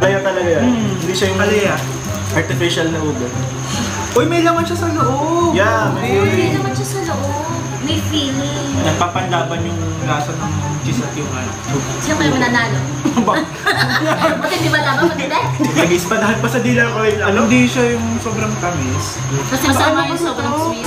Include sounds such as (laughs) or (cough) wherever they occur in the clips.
Kaya talaga yan. Hmm. Hindi siya yung Palaya. artificial na ube. Uy, may laman siya sa loob. Yeah, may Hindi feeling. naman siya sa loob. May feeling. Nagpapanlaban yung lasa ng cheese at yung ano. Sino kaya mananalo? (laughs) Matindi ba tama? Matindi? Nagis pa dahil pa sa dila ko. Ano? Hindi siya yung sobrang tamis. Kasi masama yung sobrang sweet.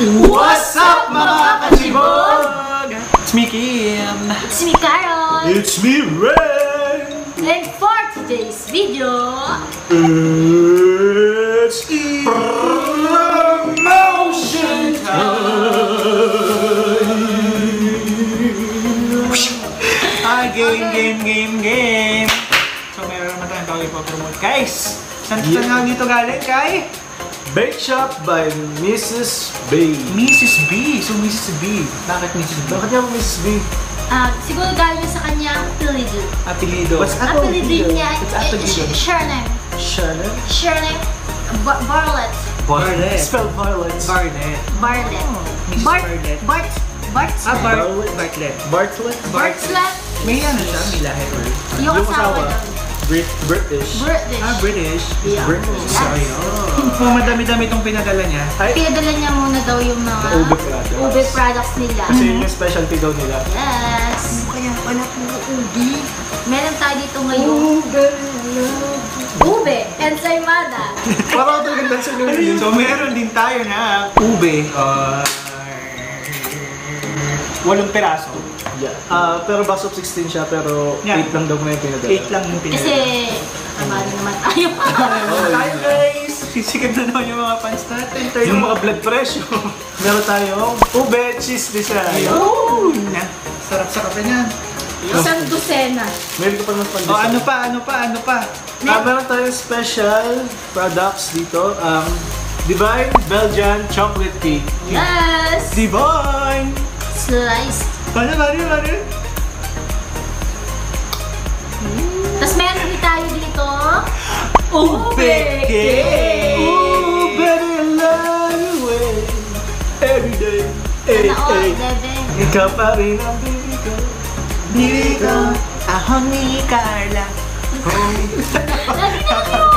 What's up mga kachibog? It's me, Kim. It's me, Carol. It's me, Ray! And for today's video, It's Promotion Ah, game, game, game, game. So, meron naman tayong bago ipopromote. Guys, saan Yeah. saan nga dito galing, Kai? Bake Shop by Mrs. B. Mrs. B. So, Mrs. B. Bakit Mrs. B? Bakit niya Mrs. B? ah, siguro galing sa kanyang apelido. Apelido. What's? Apelido niya, It's eh, apelido. sh- surname. Shannon? Surname, Bar- Bartlett. Bartlett. Spell violets. Barnett. Bartlett. Oh, Mrs. Bart, Bartlett. Bart, Bart, Ah, Bart. Bartlett. Bartlett. Bartlett? Bartlett. May ano siya, may lahi. Yung Yung asawa asawa. Brit British. British. Ah, British. Yeah. British. Yes. Ayun. Kung madami-dami itong pinadala niya. Ay, Pinadala niya muna daw yung mga Ube products. ube products nila. kasi yun yung specialty daw nila. Yes. Kaya pala po ubi. Meron tayo dito ngayon. Ube. Ensaymada. (laughs) Parang talagang dansa nyo yun. So meron din tayo na ube. Uh, walong peraso. Yeah. Ah, pero box of 16 siya, pero Yeah. 8 lang daw na yung pinadala. 8 lang yung pinadala. Kasi, rin naman tayo. (laughs) Tayo guys! Sisikip na naman yung mga fans natin. Yung mga blood pressure. (laughs) Meron tayo ube cheese design. Ayun! Sarap-sarap na yan. Isang dosena. Meron ka pa ng pandesal. ano pa, ano pa, ano pa? Ah, meron tayong special products dito. Um, Divine Belgian Chocolate Cake. Yes. Divine! Sliced. Ano, ano, ano? Tapos meron din tayo dito. Ube cake! Ooh, better love way. Every day. Sana all, hey. bebe. Ikaw pa rin ang baby ko. Bili ko, ahong ni Carla. Lagi na yun.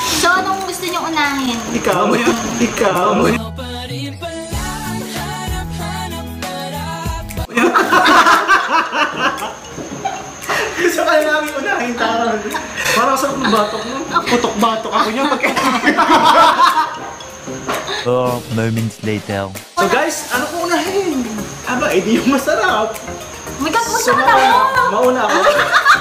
So, anong gusto nyo unahin? Ikaw. Ikaw. Gusto ka namin unahin tao. Parang sa batok mo. Putok-batok ako niya pag Four (laughs) moments later. So guys, ano ko unahin? Aba, edi yung masarap. May kapunta So, ka na ako. mauna ako.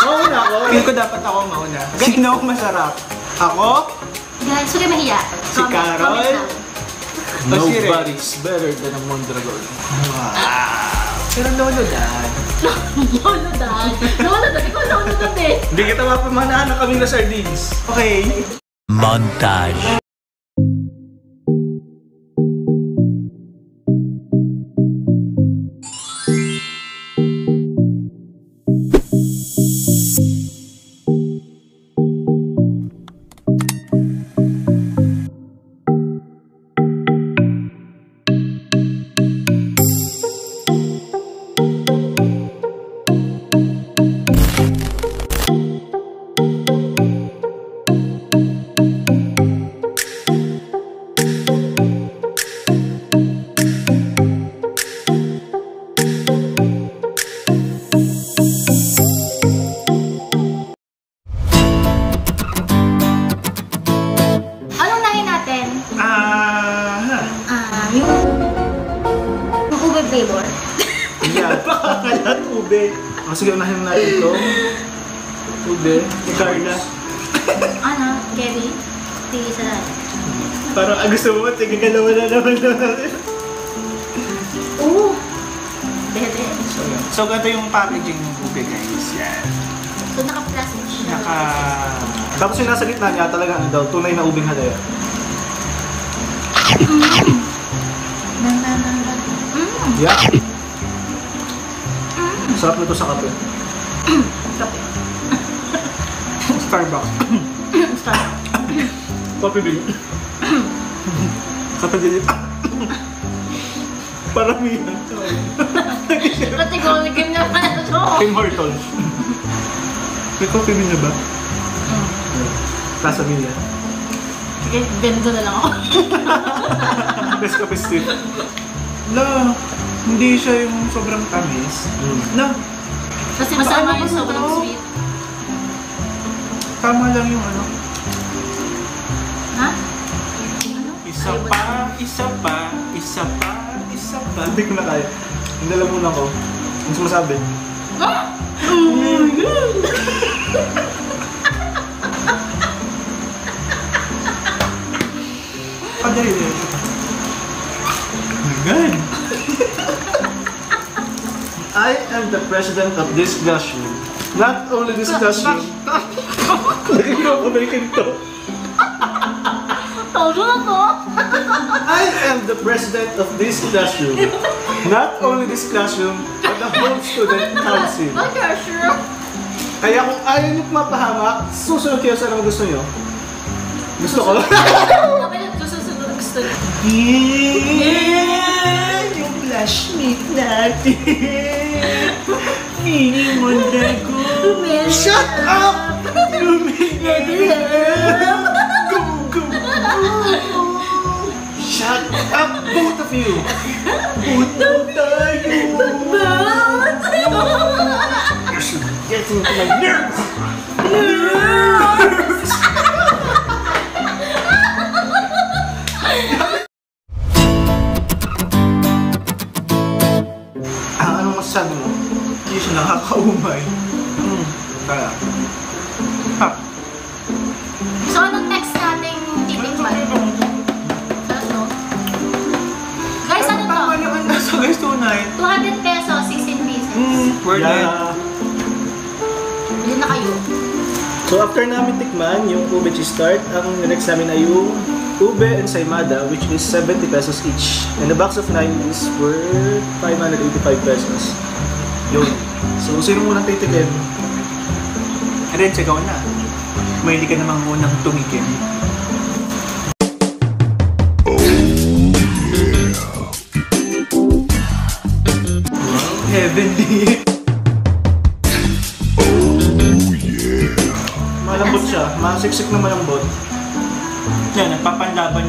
Mauna ako. Feel ko dapat ako mauna. Sino ako masarap? Ako? Guys, huwag kayo mahiya. Si Carol? Nobody's better than a Mondragon. Pero lolo dad. Lolo dad. Lolo dad. Ikaw lolo dad eh. Hindi kita mapamanahan ng kaming na sardines. Okay. Montage. Sige, unahin natin ito. Ube. Ni Carla. ano? Kevin? Sige, sa lahat. Parang ah, gusto mo, tigagalawa na naman natin. Oo. So, ganito yung packaging ng ube, guys. Yan. So, naka-plastic siya. Naka... Tapos yung nasa gitna niya talaga ano daw, tunay na ubing halaya. Mm. Yeah. Sarap nito sa kape. (coughs) Starbucks. (coughs) Stop. Kape din. Katagilip. (coughs) Paramihan. Categorical naman ito. Tim Hortons. May coffee bean na ba? Casa Villa. Sige, bendo na lang ako. (laughs) Best kape strip. Hindi siya yung sobrang tamis. Mm. No, Kasi masama yung sobrang ito? sweet. tama lang yung ano. Ha? Ano? Isa pa, isa pa, isa pa, isa pa. Hindi ko na kaya. Hindi alam muna ko. Ano sumasabi? Ah! Padali din. Oh my God. I am the president of this classroom. Not only this classroom. American to. Todo na to. I am the president of this classroom. Not only this classroom, but the whole student council. Okay, sure. Kaya kung ayaw niyo mapahamak, susunod kayo sa anong gusto niyo. Gusto ko. Susunod gusto niyo. Yeah! Yung flashmate natin. Feeling mo na ko. Shut up! Go, go, Shut up, both of you! Puto tayo. You're getting my nerves! Nakakaumay. Hmm. Kaya. Ha. So, anong next nating titikman? Sarap, no? Guys, ano to? Tama naman nasa guys tonight. 200 pesos, 16 pieces. Hmm, worth it. Yeah. Bili na kayo. So after namin tikman yung ube cheese tart, ang next namin ay yung ube ensaymada which is 70 pesos each. And the box of 9 is worth 585 pesos. Yun. So sino munang titikin? Ren, sigaw na. May hindi ka namang unang tumigil. Heavenly. Malambot siya. Masiksik na malambot. Yan, nagpapanlaban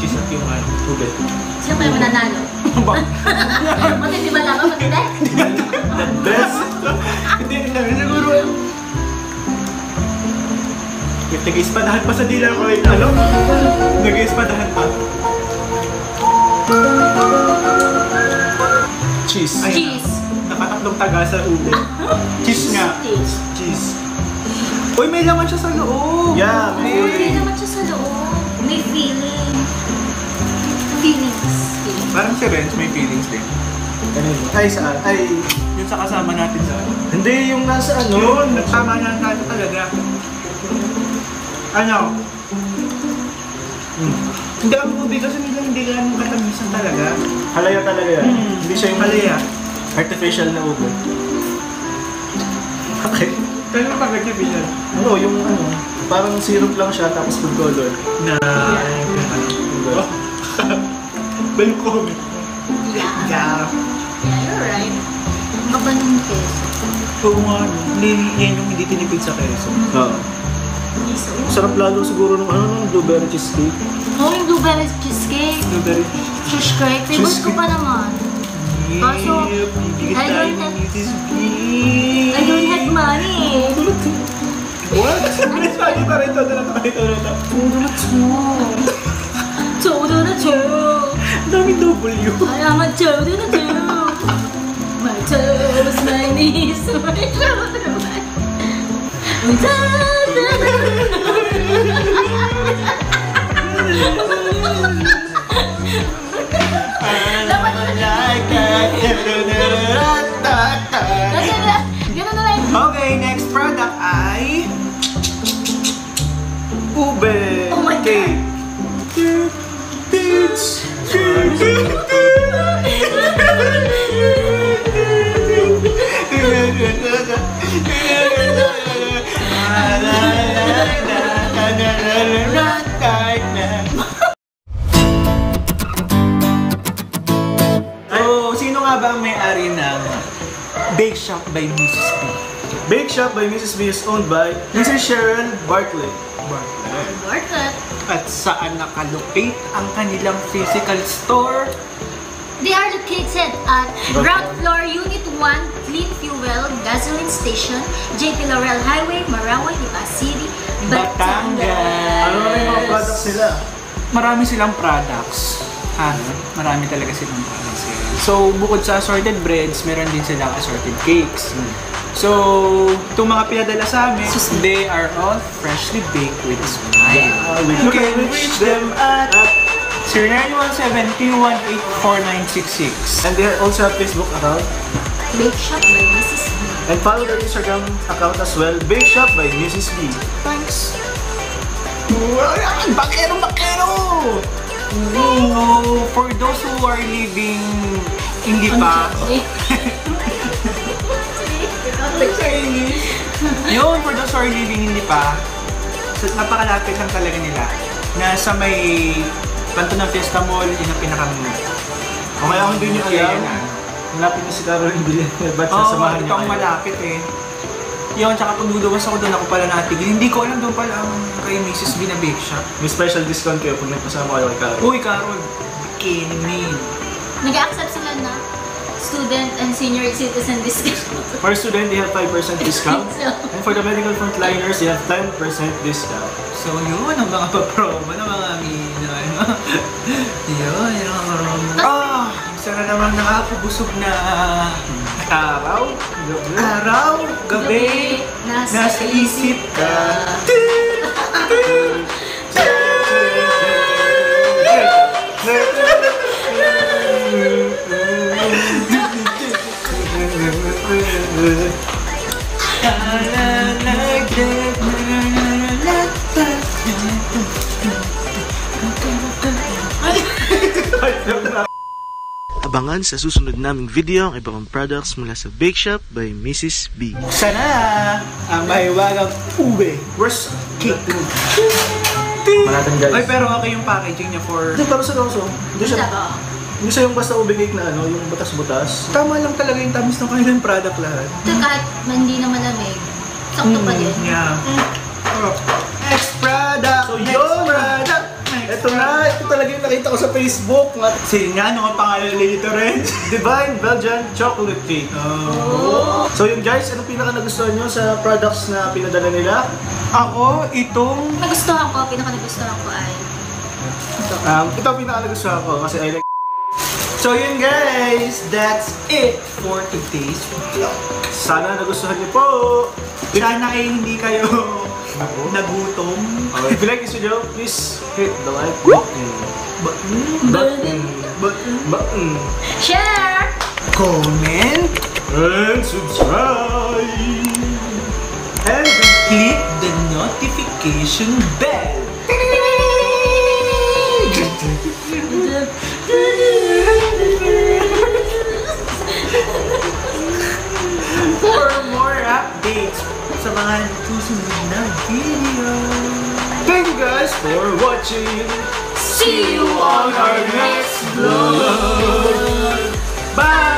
cheese at yung ano, ube. Sino kaya mananalo? Matindi (laughs) ba (laughs) laban? Matindi? The best! Hindi, hindi, siguro. Yung nag-ispadahan pa sa dila ko ano? Nag-ispadahan pa. Cheese. Ay, Cheese. Nakatatlong taga sa ube. Cheese nga. Cheese. Cheese. Uy, may laman siya sa loob. Yeah, may Ay, feeling. naman siya sa loob. Si Renz may feelings din. Kanino? Ay, saan? Ay, Yun sa kasama natin sa ano. hindi yung nasa ano. Yun, nagsama na natin talaga. Ano? Hmm. Hindi ang ube kasi nila hindi ganun katamisan talaga. Halaya talaga yan. Hmm. Hindi siya yung Halaya. artificial na ube. Okay. Pero pagkat yung bilan. Ano, yung ano, parang syrup lang siya tapos food color. Na... Balkon. Yeah. Yeah. Yeah, you're right. Ang kaba ng peso. Oo nga, no. Yan yung hindi tinipid sa keso. Oo. Piso. Sarap lalo siguro ng ano, ng blueberry cheesecake. Oh, yung blueberry cheesecake. Blueberry. Cheesecake. Favorite ko pa naman. Kaso, bibigyan I don't have- Mrs. Bean. (laughs) I don't have money. What? (laughs) Sabi pa rin ito, ito, ito, ito, ito. Todo na W. I am a todo na to. My toes, my knees, (laughs) my shoulder, my... Okay, next product ay... Ube Oh my God. cake. Bake Shop by Mrs. B? Bake Shop by Mrs. B is owned by Mrs. Sharon Bartlett. Worth it. At saan nakalocate ang kanilang physical store? They are located at ground floor, Unit 1, Clean Fuel Gasoline Station, JP Laurel Highway, Marawi, Lipa City, Batangas. Ano naman yung mga products nila? Marami silang products. Ha? Marami talaga silang products. eh. So, bukod sa assorted breads, meron din silang assorted cakes. So, itong mga pinadala sa amin, they are all freshly baked with smile. Uh, we You can can reach them at, at 0917-218-4966. and they also have Facebook account Bake Shop by Mrs. B. and follow their Instagram account as well, Bake Shop by Mrs. B. Thanks! Bakero, bakero! Ooh, for those who are living hindi pa, yun, for those who are living hindi pa, so, napakalapit lang talaga nila. Nasa may kanto ng Fiesta Mall, yun ang pinakang O kaya kung nyo Kaya alam, malapit na si Caroline Villanueva, ba't Oo, sasamahan ang kayo? malapit eh. Yun, tsaka pag luluwas ako doon, ako pala natigil. Hindi ko alam doon pala ang kay Mrs. B na bake shop. May special discount kayo pag nagpasama kayo kay Caroline. Uy, Carol, kidding me. Nag-accept sila na student and senior citizen (laughs) discount. For student, they have 5% discount. (laughs) So, And for the medical frontliners, they have 10% discount. So yun, ang mga pa-promo ng mga mina. Ano? (laughs) yun, yung mga promo. Ah! Isa na naman nakakabusog na Araw? araw, gabi, nasa, nasa isip ka. Abangan sa susunod naming video ang ibang products mula sa Bake Shop by Mrs. B. Sana ang mahiwagang ube. Where's Cake. Manatan guys. Ay, pero okay yung packaging niya for... Hindi, para sa Rosso. Hindi siya, Hindi siya yung basta cake na ano, yung butas-butas. Tama lang talaga yung tamis ng kanilang product lahat. Ito kahit hindi na malamig, sakto pa din. Yeah. Next product! So, next yun! product! next Ito na, ito talaga yung nakita ko sa Facebook. Nga, Sige nga, ano ang pangalan nito rin? (laughs) Divine Belgian Chocolate Cake. Oh. So yun guys, anong pinaka nagustuhan nyo sa products na pinadala nila? Ako, itong... Nagustuhan ko, pinaka nagustuhan ko ay Um, ito ang pinaka nagustuhan ko kasi I like So yun guys, that's it for today's vlog. Sana nagustuhan niyo po. Sana ay hindi kayo nagutom. Uh, if you like this video, please hit the like button. Button, Button. button, Button. share! comment, And subscribe. and click the notification bell. (laughs) updates sa mga susunod na video. Thank you guys for watching. See you on our next vlog! Bye!